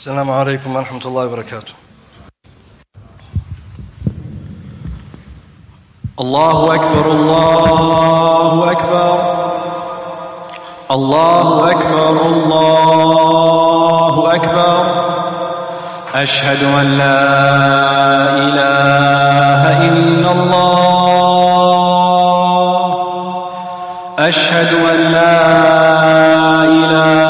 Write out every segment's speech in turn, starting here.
السلام عليكم ورحمة الله وبركاته. الله أكبر الله أكبر. الله أكبر الله أكبر. أشهد أن لا إله إلا الله. أشهد أن لا إله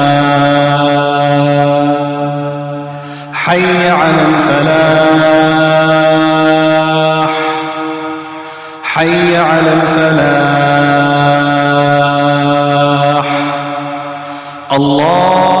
حي على الفلاح. حي على الفلاح. الله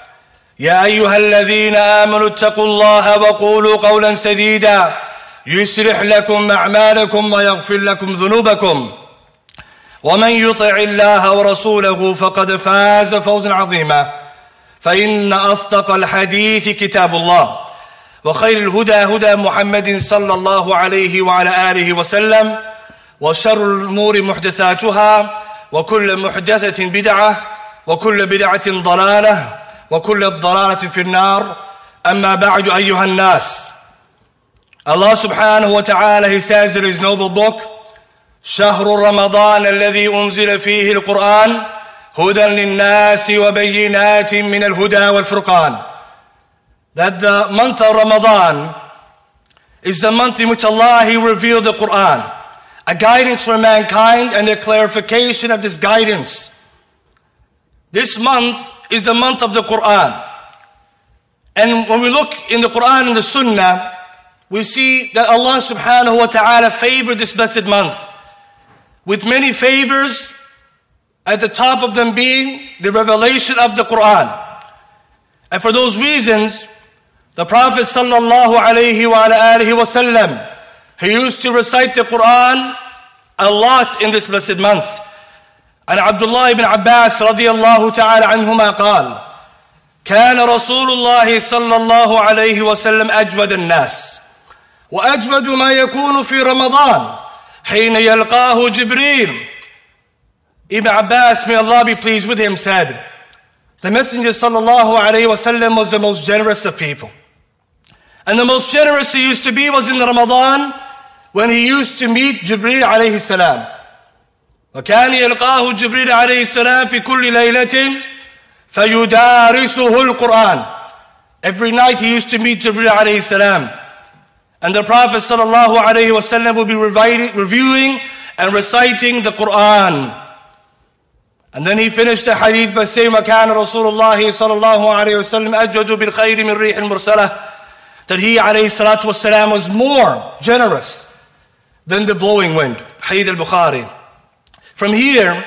يا أيها الذين آمنوا اتقوا الله وقولوا قولا سديدا. يسرح لكم أعمالكم ويغفر لكم ذنوبكم. ومن يطع الله ورسوله فقد فاز فوزا عظيما. فإن أصدق الحديث كتاب الله. وخير الهدى هدى محمد صلى الله عليه وعلى آله وسلم. وشر الأمور محدثاتها. وكل محدثة بدعة. وكل بدعة ضلالة. وكل الضلالة في النار أما بعد أيها الناس Allah subhanahu wa ta'ala he says in his noble book شهر رمضان الذي أنزل فيه القرآن هدى للناس وبينات من الهدى والفرقان that the month of Ramadan is the month in which Allah he revealed the Quran a guidance for mankind and a clarification of this guidance this month is the month of the Quran. And when we look in the Quran and the Sunnah, we see that Allah subhanahu wa ta'ala favored this blessed month with many favors, at the top of them being the revelation of the Quran. And for those reasons, the Prophet sallallahu alayhi wa alihi wa sallam, he used to recite the Quran a lot in this blessed month. عن عبد الله بن عباس رضي الله تعالى عنهما قال كان رسول الله صلى الله عليه وسلم أجود الناس وأجود ما يكون في رمضان حين يلقاه جبريل Ibn Abbas, may Allah be pleased with him, said, The Messenger sallallahu alayhi wasallam was the most generous of people. And the most generous he used to be was in Ramadan when he used to meet Jibreel alayhi salam. وكان يلقاه جبريل عليه السلام في كل ليلة فيدارسه القرآن Every night he used to meet Jibril alayhi salam. And the Prophet sallallahu alayhi wasallam would be reviewing and reciting the Quran. And then he finished the hadith by saying, وَكَانَ رَسُولُ اللَّهِ صَلَى اللَّهُ عَلَيْهِ وَسَلَّمْ أَجْوَدُ بِالْخَيْرِ مِنْ رِيحٍ مُرْسَلَةٍ That he alayhi salatu wasalam was more generous than the blowing wind. Hadith al-Bukhari. From here,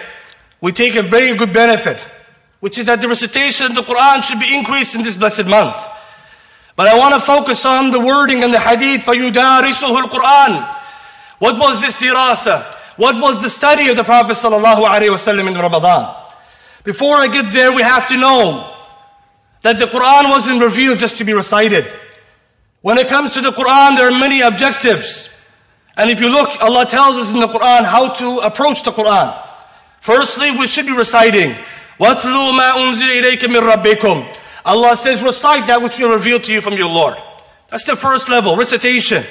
we take a very good benefit, which is that the recitation of the Quran should be increased in this blessed month. But I want to focus on the wording in the hadith, فَيُدَارِسُهُ الْقُرْآنِ What was this dirasa? What was the study of the Prophet sallallahu alaihi wasallam in Ramadan? Before I get there, we have to know that the Quran wasn't revealed just to be recited. When it comes to the Quran, there are many objectives. And if you look, Allah tells us in the Quran how to approach the Quran. Firstly, we should be reciting. وَاتْلُوا مَا أُنزِلَ إِلَيْكَ مِن رَبِّكُمْ Allah says, recite that which we revealed to you from your Lord. That's the first level, recitation.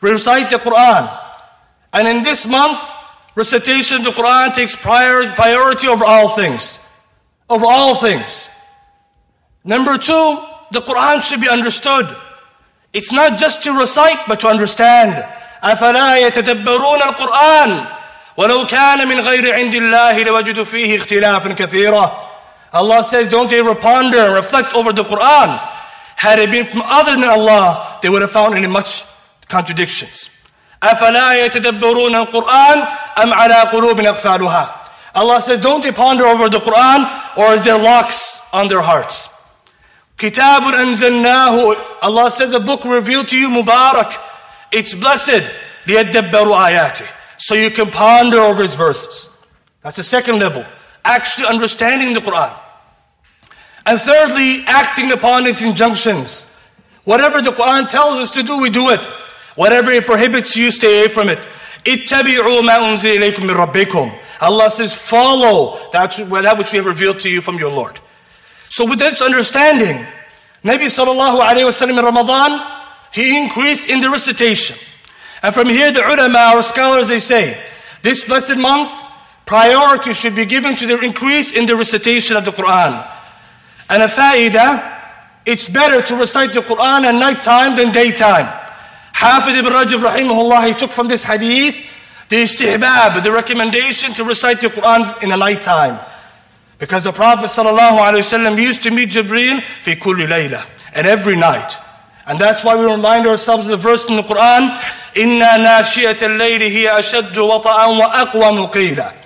Recite the Quran. And in this month, recitation of the Quran takes prior, priority over all things. Over all things. Number two, the Quran should be understood. It's not just to recite, but to understand. أفلا يتدبرون القرآن ولو كان من غير عند الله لوجدوا فيه اختلافا كثيرا Allah says, don't they ponder and reflect over the Quran? Had it been from other than Allah, they would have found any much contradictions. أَفَلَا يَتَدَبَّرُونَ الْقُرْآنَ أَمْ عَلَىٰ قُلُوبٍ أَقْفَالُهَا Allah says, don't they ponder over the Quran, or is there locks on their hearts? كِتَابٌ أَنزَلْنَاهُ Allah says, the book revealed to you, Mubarak. It's blessed. لِيَدَّبَّرُوا آيَاتِهِ So you can ponder over its verses. That's the second level actually understanding the Quran. And thirdly, acting upon its injunctions. Whatever the Quran tells us to do, we do it. Whatever it prohibits you, stay away from it. Allah says, follow that which we have revealed to you from your Lord. So with this understanding, Nabi sallallahu alayhi wasallam in Ramadan, he increased in the recitation. And from here, the ulama or scholars, they say, this blessed month, priority should be given to the increase in the recitation of the Quran. And a it's better to recite the Quran at night time than daytime. Hafid ibn Rajab rahimahullah, he took from this hadith the istihbab, the recommendation to recite the Quran in the night time. Because the Prophet ﷺ used to meet Jibreel fi kulli layla, and every night. And that's why we remind ourselves of the verse in the Quran, إِنَّا نَاشِيَةَ اللَّيْلِ هِيَ أَشَدُّ وَطَأً وَأَقْوَمُ قِيلًا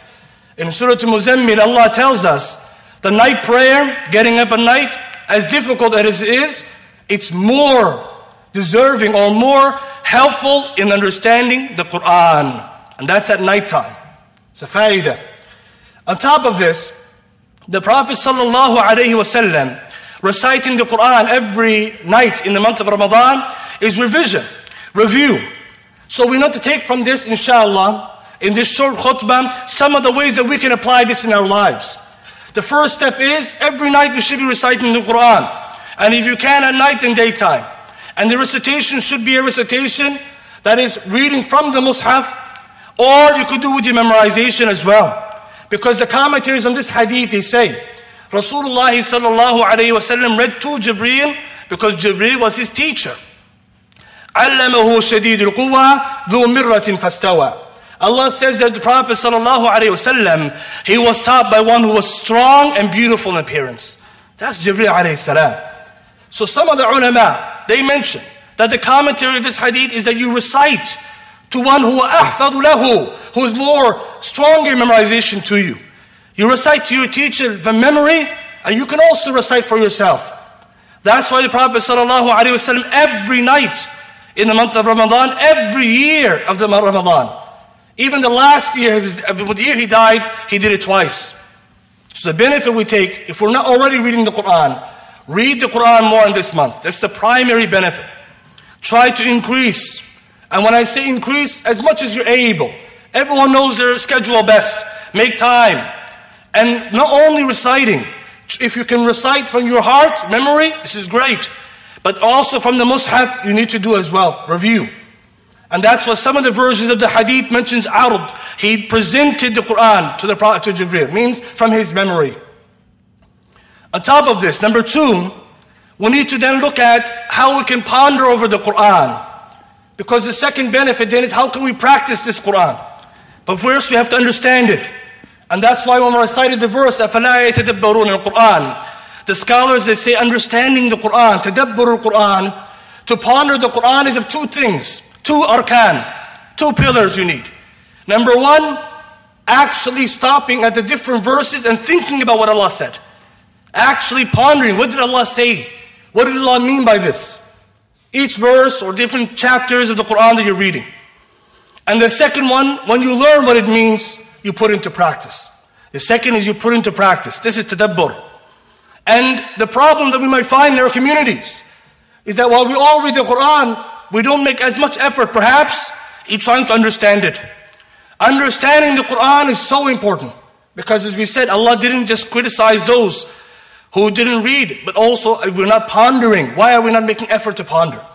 in Surah Muzammil, Allah tells us the night prayer, getting up at night, as difficult as it is, it's more deserving or more helpful in understanding the Quran. And that's at nighttime. It's a fa'idah. On top of this, the Prophet sallallahu alaihi wasallam reciting the Quran every night in the month of Ramadan is revision, review. So we need to take from this, inshallah, in this short khutbah some of the ways that we can apply this in our lives. The first step is every night we should be reciting the Quran. And if you can at night and daytime. And the recitation should be a recitation that is reading from the Mus'haf, or you could do with the memorization as well. Because the commentaries on this hadith they say, Rasulullah sallallahu alayhi wasallam read to Jibreel because Jibreel was his teacher. علمه شديد القوى ذو مرة فاستوى Allah says that the Prophet ﷺ, he was taught by one who was strong and beautiful in appearance. That's Jibreel alayhi salam. So some of the ulama, they mention that the commentary of this hadith is that you recite to one who ahfadu lahu, who is more stronger memorization to you. You recite to your teacher from memory, and you can also recite for yourself. That's why the Prophet ﷺ every night in the month of Ramadan, every year of the month Ramadan, even the last year, of the year he died, he did it twice. So the benefit we take, if we're not already reading the Quran, read the Quran more in this month. That's the primary benefit. Try to increase. And when I say increase, as much as you're able. Everyone knows their schedule best. Make time. And not only reciting, if you can recite from your heart, memory, this is great. But also from the Mus'haf, you need to do as well. Review. And that's what some of the versions of the hadith mentions Arud. He presented the Quran to the Prophet to Jibreel, means from his memory. On top of this, number two, we need to then look at how we can ponder over the Quran. Because the second benefit then is how can we practice this Quran? But first we have to understand it. And that's why when we recited the verse, أَفَلَا يَتَدَبَّرُونَ الْقُرْآنِ The scholars, they say understanding the Quran, tadabbur al-Quran, to ponder the Quran is of two things. Two arkan, two pillars you need. Number one, actually stopping at the different verses and thinking about what Allah said. Actually pondering, what did Allah say? What did Allah mean by this? each verse or different chapters of the Quran that you're reading. And the second one, when you learn what it means, you put into practice. The second is you put into practice. This is tadabbur. And the problem that we might find in our communities is that while we all read the Quran, we don't make as much effort, perhaps, in trying to understand it. Understanding the Quran is so important because, as we said, Allah didn't just criticize those who didn't read, but also we're not pondering. Why are we not making effort to ponder?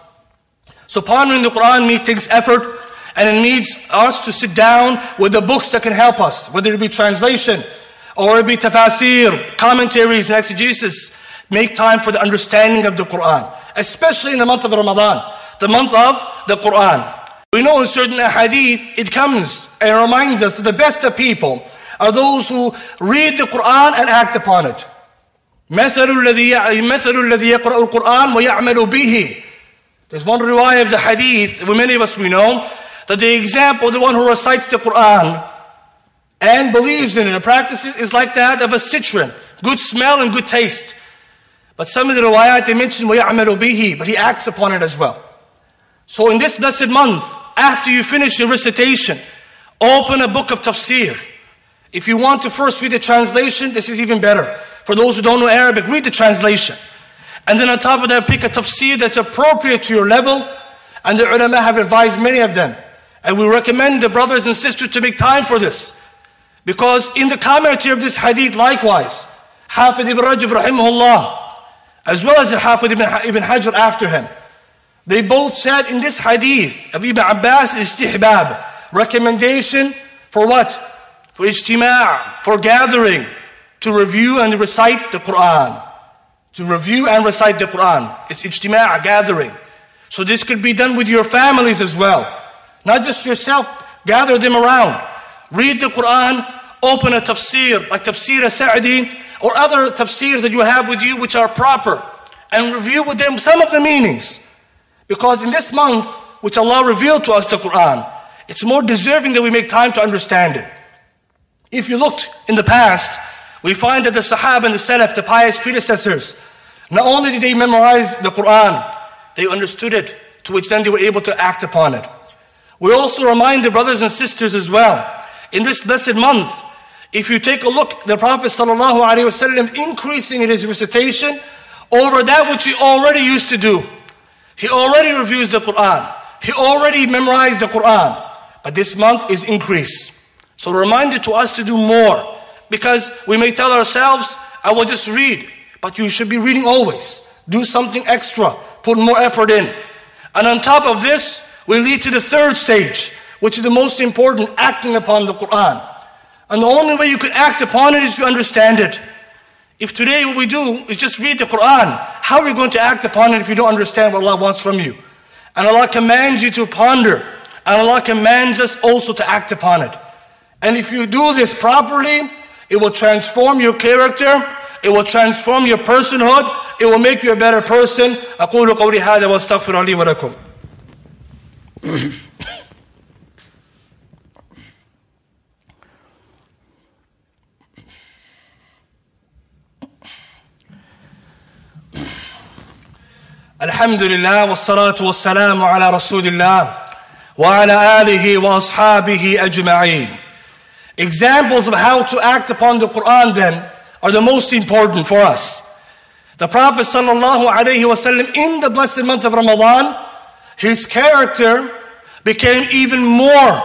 So, pondering the Quran needs takes effort and it needs us to sit down with the books that can help us, whether it be translation or it be tafsir, commentaries, and exegesis. Make time for the understanding of the Quran, especially in the month of Ramadan, the month of the Quran. We know in certain hadith, it comes and reminds us that the best of people are those who read the Quran and act upon it. مثل الذي مثل الذي يقرأ القرآن ويعمل به. There's one riwayah of the hadith, many of us we know, that the example, the one who recites the Quran and believes in it and practices is like that of a citron, good smell and good taste. But some of the riwayat they mention وَيَعْمَلُ بِهِ, but he acts upon it as well. So in this blessed month, after you finish your recitation, open a book of tafsir. If you want to first read the translation, this is even better. For those who don't know Arabic, read the translation. And then on top of that, pick a tafsir that's appropriate to your level. And the ulama have advised many of them. And we recommend the brothers and sisters to make time for this. Because in the commentary of this hadith, likewise, Hafid ibn Rajab rahimahullah, as well as Hafid ibn, ibn Hajar after him, they both said in this hadith of Ibn Abbas istihbab, recommendation for what? For ijtima', for gathering, to review and recite the Quran. To review and recite the Quran. It's ijtima', gathering. So this could be done with your families as well. Not just yourself, gather them around. Read the Quran, open a tafsir, like tafsir al Sa'di, or other tafsirs that you have with you which are proper, and review with them some of the meanings. Because in this month, which Allah revealed to us the Quran, it's more deserving that we make time to understand it. If you looked in the past, we find that the Sahaba and the Salaf, the pious predecessors, not only did they memorize the Quran, they understood it to which then they were able to act upon it. We also remind the brothers and sisters as well, in this blessed month, if you take a look, the Prophet ﷺ increasing in his recitation over that which he already used to do. He already reviews the Quran. He already memorized the Quran. But this month is increase. So reminder to us to do more. Because we may tell ourselves, I will just read. But you should be reading always. Do something extra. Put more effort in. And on top of this, we lead to the third stage, which is the most important, acting upon the Quran. And the only way you can act upon it is if you understand it. If today what we do is just read the Quran, how are we going to act upon it if you don't understand what Allah wants from you? And Allah commands you to ponder, and Allah commands us also to act upon it. And if you do this properly, it will transform your character, it will transform your personhood, it will make you a better person. أقول قولي هذا واستغفر لي ولكم. الحمد لله والصلاة والسلام على رسول الله وعلى آله وأصحابه أجمعين. Examples of how to act upon the Quran then are the most important for us. The Prophet sallallahu alaihi wasallam in the blessed month of Ramadan, his character became even more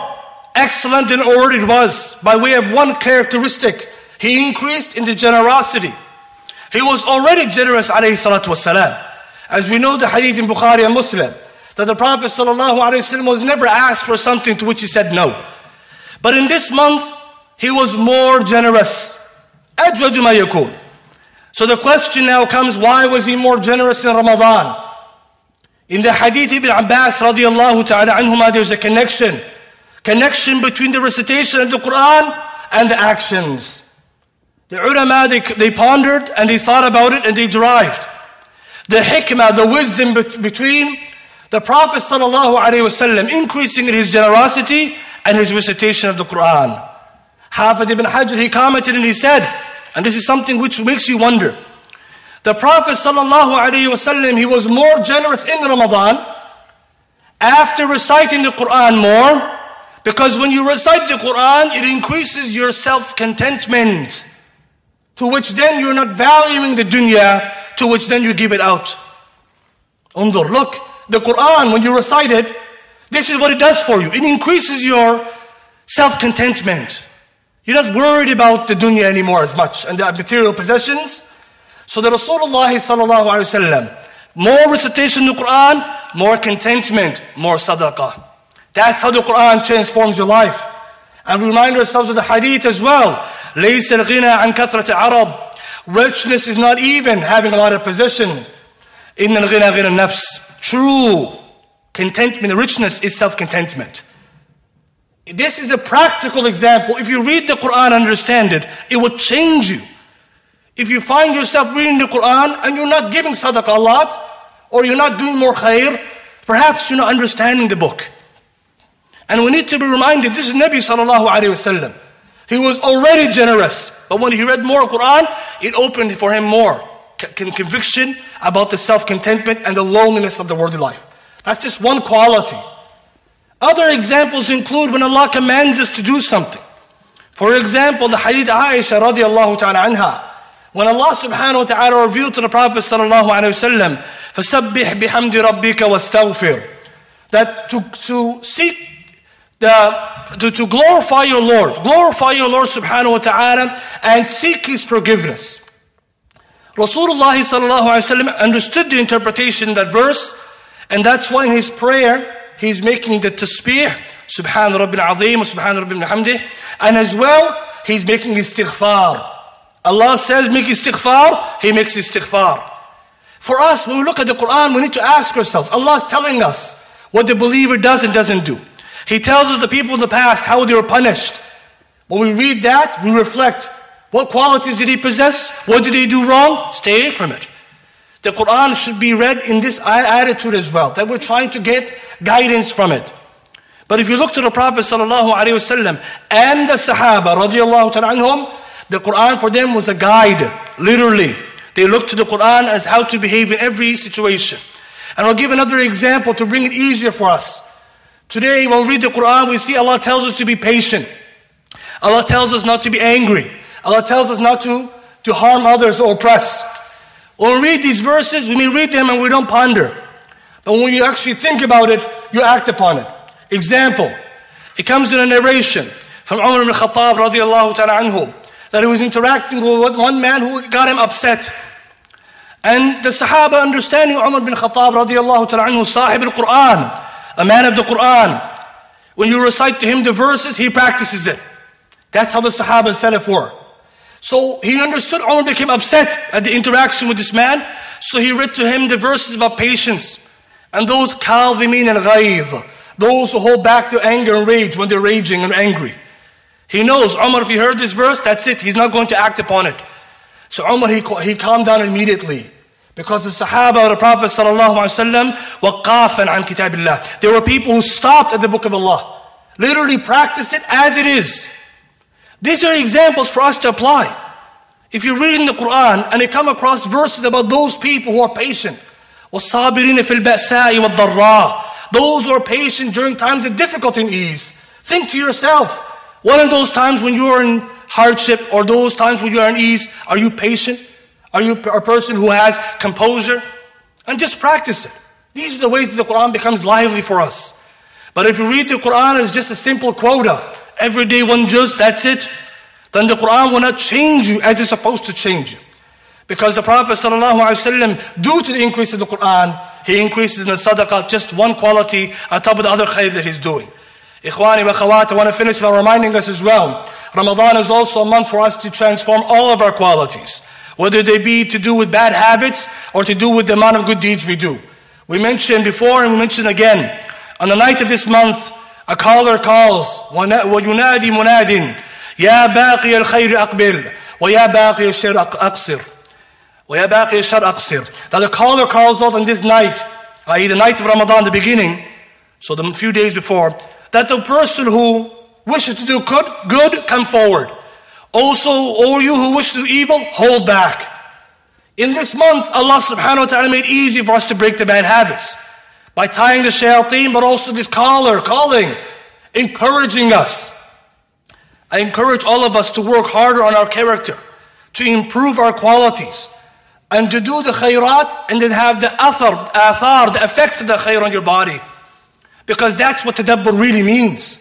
excellent in order it was by way of one characteristic. He increased in the generosity. He was already generous alayhi salatu wasalam. As we know the hadith in Bukhari and Muslim, that the Prophet ﷺ was never asked for something to which he said no. But in this month, he was more generous. So the question now comes, why was he more generous in Ramadan? In the hadith Ibn Abbas radiallahu ta'ala anhuma, there's a connection. Connection between the recitation of the Quran and the actions. The ulama, they, they pondered and they thought about it and they derived the hikmah, the wisdom between the Prophet ﷺ increasing in his generosity and his recitation of the Quran. Hafid ibn Hajar, he commented and he said, and this is something which makes you wonder, The Prophet ﷺ, he was more generous in Ramadan after reciting the Quran more because when you recite the Quran, it increases your self-contentment to which then you're not valuing the dunya, to which then you give it out. Undur, look, the Quran, when you recite it, this is what it does for you. It increases your self-contentment. You're not worried about the dunya anymore as much and the material possessions. So the Rasulullah sallallahu alayhi wasallam, more recitation in the Quran, more contentment, more sadaqah. That's how the Quran transforms your life. And we remind ourselves of the hadith as well. ليس الغنى عن كثرة عرب. Richness is not even having a lot of possession. إن الغنى غنى النفس. True contentment, richness is self-contentment. This is a practical example. If you read the Quran and understand it, it will change you. If you find yourself reading the Quran and you're not giving sadaqah a lot, or you're not doing more khair, perhaps you're not understanding the book. And we need to be reminded this is Nabi sallallahu alayhi wasallam. He was already generous, but when he read more Quran, it opened for him more conviction about the self contentment and the loneliness of the worldly life. That's just one quality. Other examples include when Allah commands us to do something. For example, the hadith Aisha radiallahu ta'ala anha. When Allah subhanahu wa ta'ala revealed to the Prophet sallallahu alayhi wa sallam, فَسَبِّحْ بِحَمْدِ رَبِّكَ وَاسْتَغْفِرْ That to, to seek the, to, to glorify your Lord, glorify your Lord subhanahu wa ta'ala and seek His forgiveness. Rasulullah sallallahu alayhi wa sallam understood the interpretation of that verse and that's why in his prayer he's making the tasbih, subhan rabbil azim, subhan rabbil hamdih, and as well he's making istighfar. Allah says make istighfar, He makes istighfar. For us, when we look at the Quran, we need to ask ourselves, Allah is telling us what the believer does and doesn't do. He tells us the people in the past, how they were punished. When we read that, we reflect, what qualities did he possess? What did he do wrong? Stay away from it. The Quran should be read in this attitude as well, that we're trying to get guidance from it. But if you look to the Prophet ﷺ and the Sahaba radiallahu anhum, the Quran for them was a guide, literally. They looked to the Quran as how to behave in every situation. And I'll give another example to bring it easier for us. Today, when we read the Quran, we see Allah tells us to be patient. Allah tells us not to be angry. Allah tells us not to, to harm others or oppress. When we read these verses, we may read them and we don't ponder. But when you actually think about it, you act upon it. Example, it comes in a narration from Umar ibn Khattab radiallahu ta'ala anhu that he was interacting with one man who got him upset. And the Sahaba understanding Umar bin Khattab radiallahu ta'ala anhu, Sahib al-Quran, a man of the Quran, when you recite to him the verses, he practices it. That's how the Sahaba said it for. So he understood, Umar became upset at the interaction with this man. So he read to him the verses about patience. And those kadhimin al those who hold back their anger and rage when they're raging and angry. He knows, Umar, if he heard this verse, that's it. He's not going to act upon it. So Umar, he, he calmed down immediately. Because the Sahaba of the Prophet sallallahu alaihi wasallam waqafan an kitabillah. There were people who stopped at the Book of Allah, literally practiced it as it is. These are examples for us to apply. If you read in the Quran and you come across verses about those people who are patient, وَالصَّابِرِينَ فِي الْبَأْسَاءِ وَالضَّرَّاءِ Those who are patient during times of difficulty and ease. Think to yourself, one of those times when you are in hardship or those times when you are in ease, are you patient? Are you a person who has composure? And just practice it. These are the ways that the Quran becomes lively for us. But if you read the Quran as just a simple quota, every day one just that's it, then the Quran will not change you as it's supposed to change you. Because the Prophet ﷺ, due to the increase of the Quran, he increases in the sadaqah just one quality on top of the other khair that he's doing. Ikhwani wa khawat, I want to finish by reminding us as well. Ramadan is also a month for us to transform all of our qualities, whether they be to do with bad habits or to do with the amount of good deeds we do. We mentioned before and we mentioned again, on the night of this month, a caller calls, وَيُنَادِي مُنَادٍ يَا بَاقِيَ الْخَيْرِ أَقْبِلْ وَيَا بَاقِيَ الشَّرْ أَقْصِرْ وَيَا بَاقِيَ الشَّرْ أَقْصِرْ That the caller calls out on this night, i.e. the night of Ramadan, the beginning, so the few days before, that the person who wishes to do good, good, come forward. Also, all you who wish to do evil, hold back. In this month, Allah subhanahu wa ta'ala made it easy for us to break the bad habits by tying the shayateen, but also this caller, calling, encouraging us. I encourage all of us to work harder on our character, to improve our qualities, and to do the khairat and then have the athar, athar, the effects of the khair on your body. Because that's what tadabbur really means.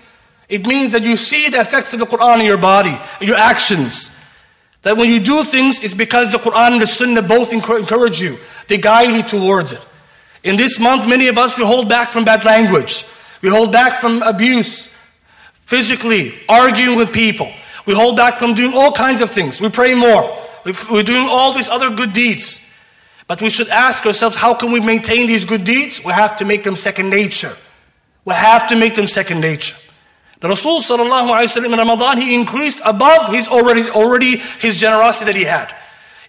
It means that you see the effects of the Quran in your body, in your actions. That when you do things, it's because the Quran and the Sunnah both encourage you. They guide you towards it. In this month, many of us, we hold back from bad language. We hold back from abuse, physically, arguing with people. We hold back from doing all kinds of things. We pray more. We're doing all these other good deeds. But we should ask ourselves, how can we maintain these good deeds? We have to make them second nature. We have to make them second nature. The Rasul sallallahu alayhi wa in Ramadan, he increased above his already, already his generosity that he had.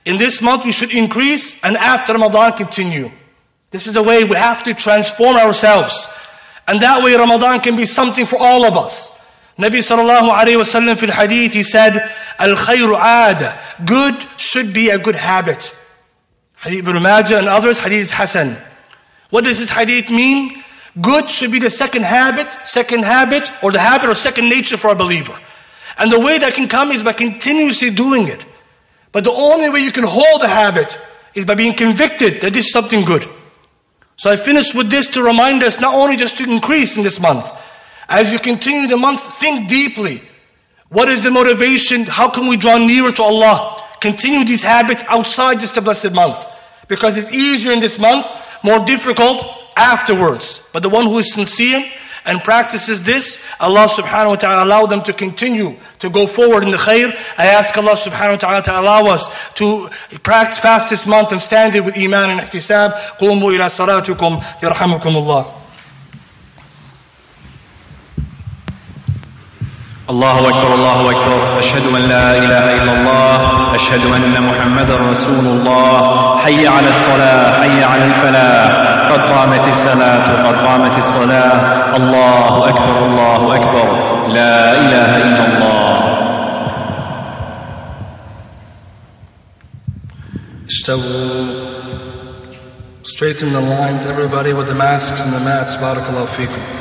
In this month, we should increase and after Ramadan continue. This is the way we have to transform ourselves. And that way Ramadan can be something for all of us. Nabi sallallahu alayhi wa sallam fil hadith, he said, Al-khayru ada. Good should be a good habit. Hadith Ibn Majah and others, hadith Hasan. What does this hadith mean? Good should be the second habit, second habit, or the habit or second nature for a believer. And the way that can come is by continuously doing it. But the only way you can hold a habit is by being convicted that this is something good. So I finish with this to remind us not only just to increase in this month, as you continue the month, think deeply. What is the motivation? How can we draw nearer to Allah? Continue these habits outside just the blessed month. Because it's easier in this month, more difficult afterwards. But the one who is sincere and practices this, Allah subhanahu wa ta'ala allow them to continue to go forward in the khair. I ask Allah subhanahu wa ta'ala to allow us to practice fast this month and stand it with iman and ihtisab. قوموا إلى صلاتكم يرحمكم الله. الله أكبر الله أكبر. أشهد أن لا إله إلا الله. أشهد أن محمدا رسول الله. حي على الصلاة حي على الفلاح. قد قامت الصلاة قد قامت الصلاة. الله أكبر الله أكبر. لا إله إلا الله. استووا. Straighten the lines, everybody with the masks and the mats. Barakallahu fikum.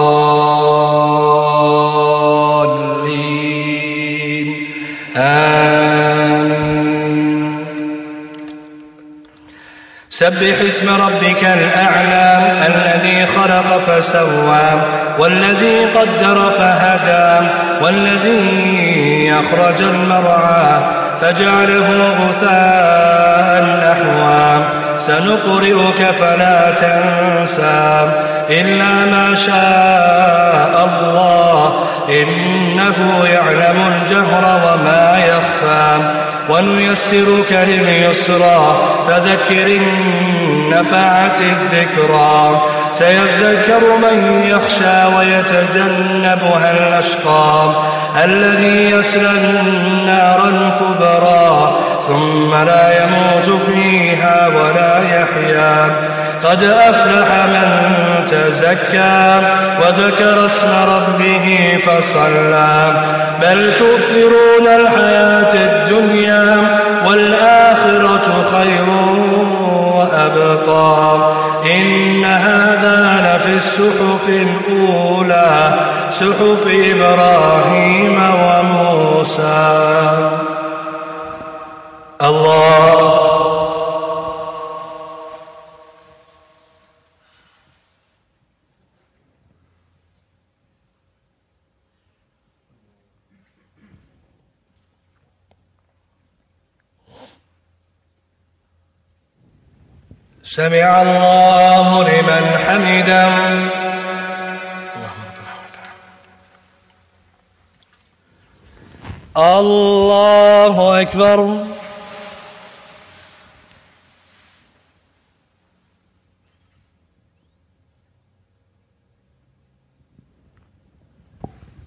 سبح اسم ربك الأعلى الذي خلق فسوى والذي قدر فهدى والذي أخرج المرعى فجعله غثاء أحوى. سنقرئك فلا تنسى إلا ما شاء الله إنه يعلم الجهر وما يخفى. ونيسرك لليسرى فذكر إن نفعت الذكرى. سيذكر من يخشى ويتجنبها الأشقى. الذي يسلى النار الكبرى ثم لا يموت فيها ولا يحيا. قد أفلح من تزكى وذكر اسم ربه فصلى. بل تؤثرون الحياة الدنيا والآخرة خير وأبقى. إن هذا لفي الصحف الأولى صحف إبراهيم وموسى. الله سمع الله لمن حمده. الله أكبر.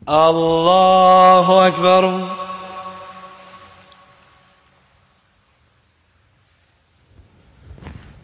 الله أكبر.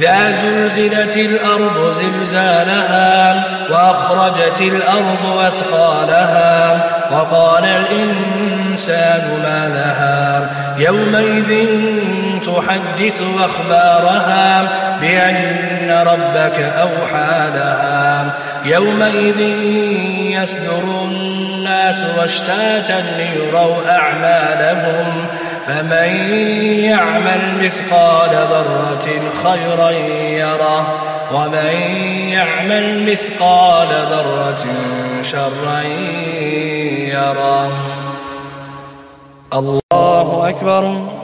إذا زلزلت الأرض زلزالها وأخرجت الأرض أثقالها وقال الإنسان ما لها يومئذ تحدث أخبارها بأن ربك أوحى لها يومئذ يصدر الناس واشتاتا ليروا أعمالهم فمن يعمل مثقال ذرة خيرا يره ومن يعمل مثقال ذرة شرا يره. الله أكبر.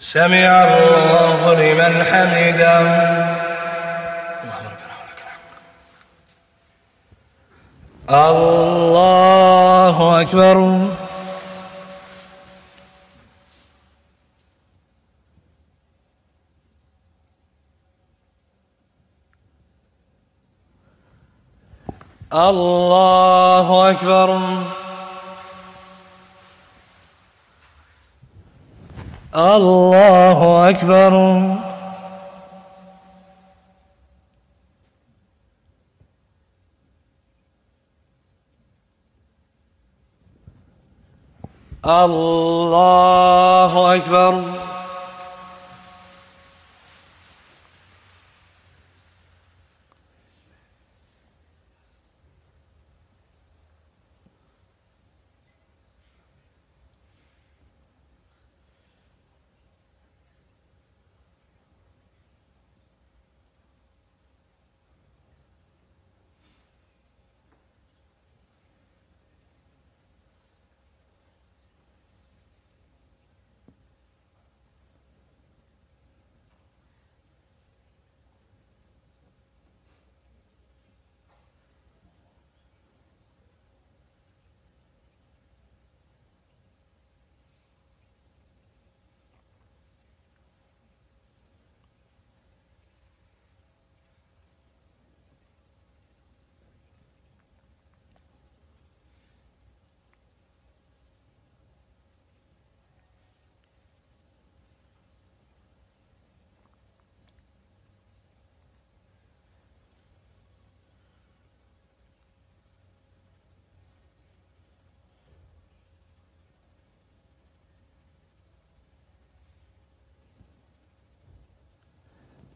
سمع الله لمن حمده. اللهم ربنا ولك الحمد الله أكبر. الله أكبر. الله أكبر. الله أكبر.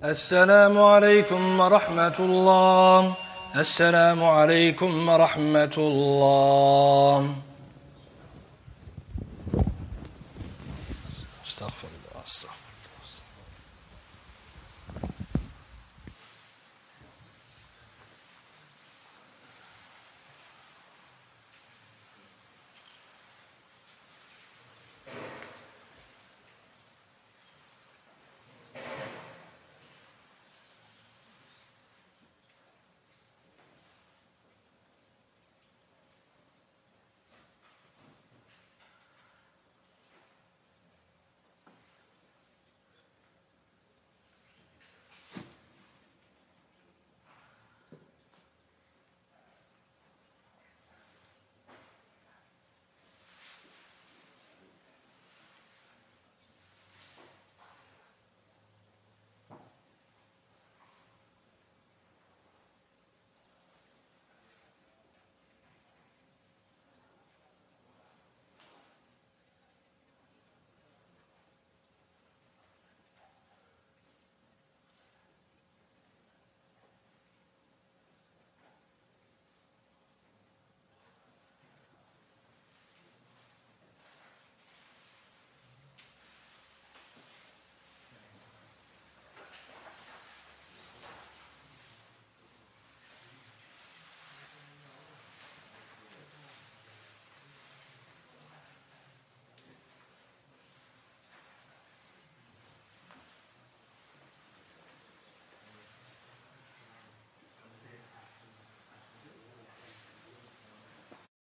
السلام عليكم ورحمة الله. السلام عليكم ورحمة الله. استغفر الله استغفر